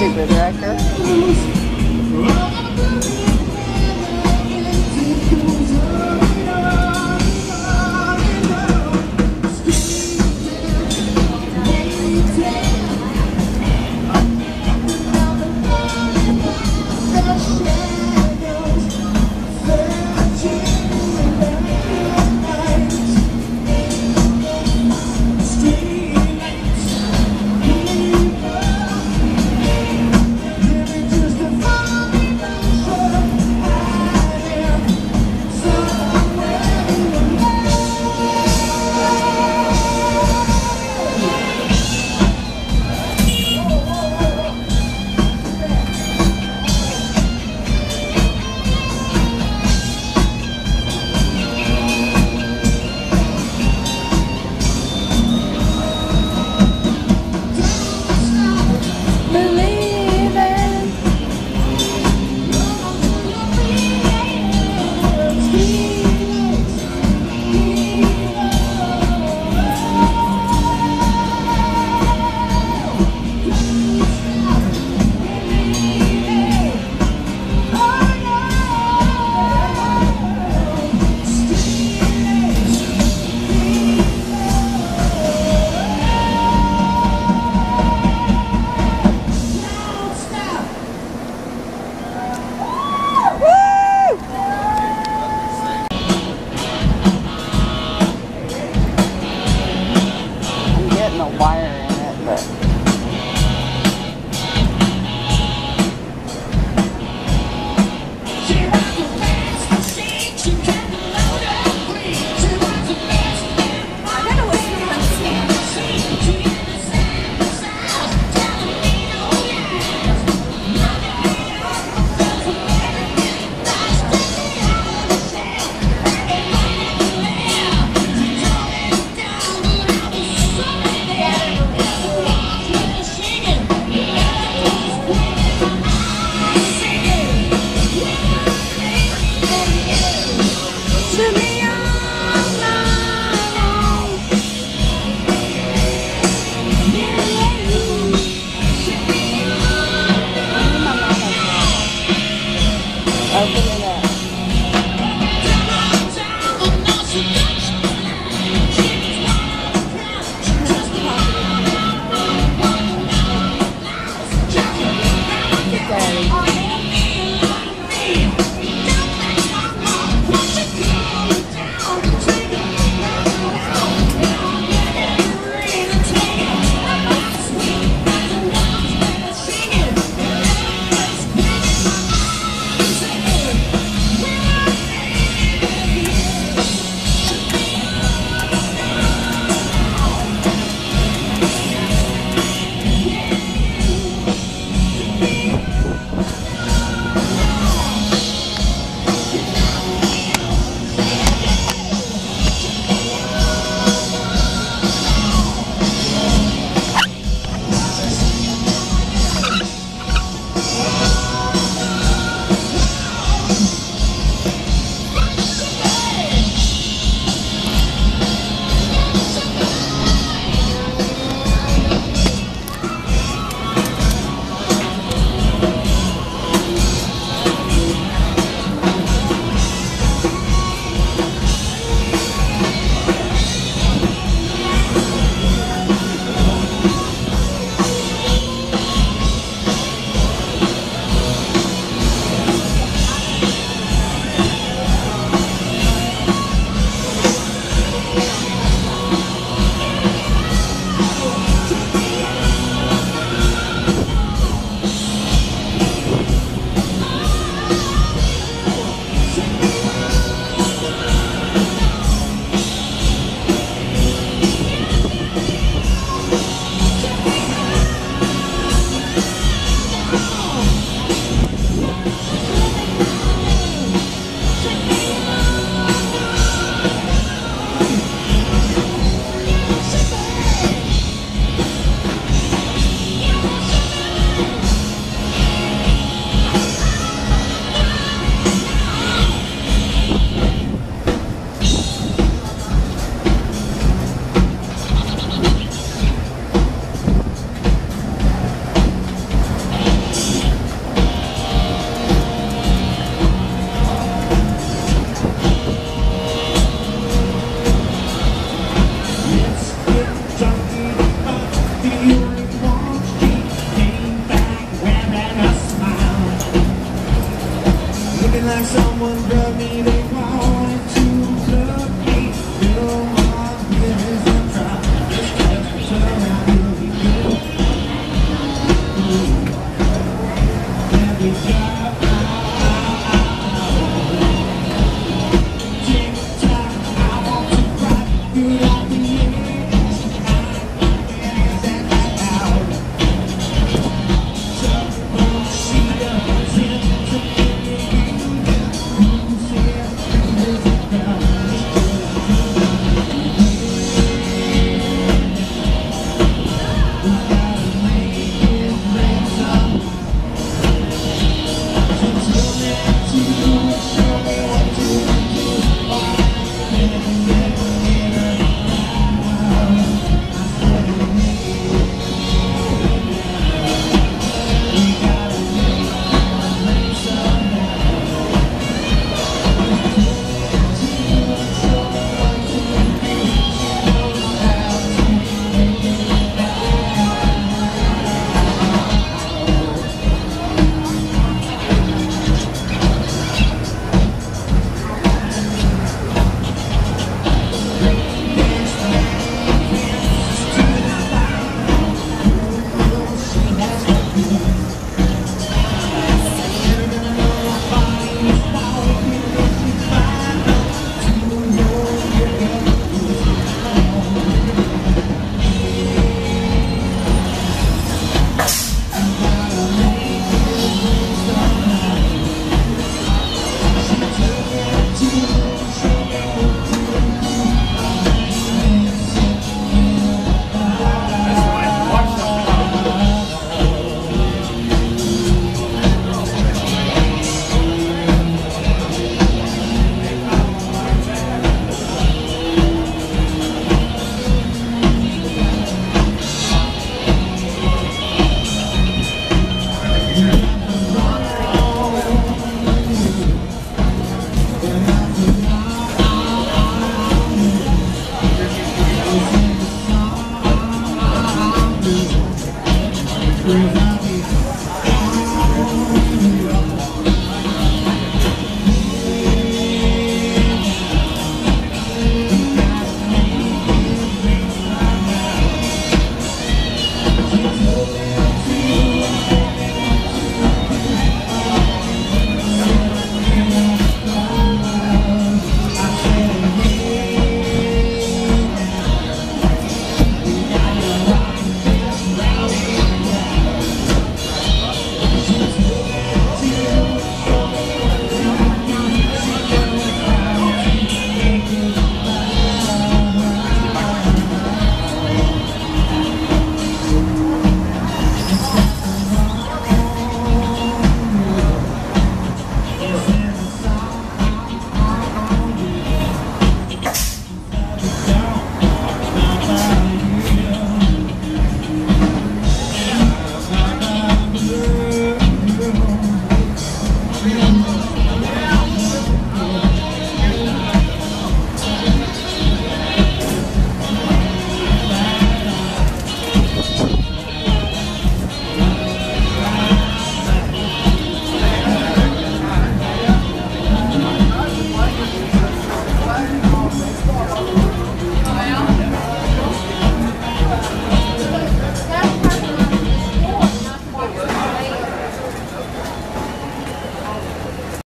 stupid, right?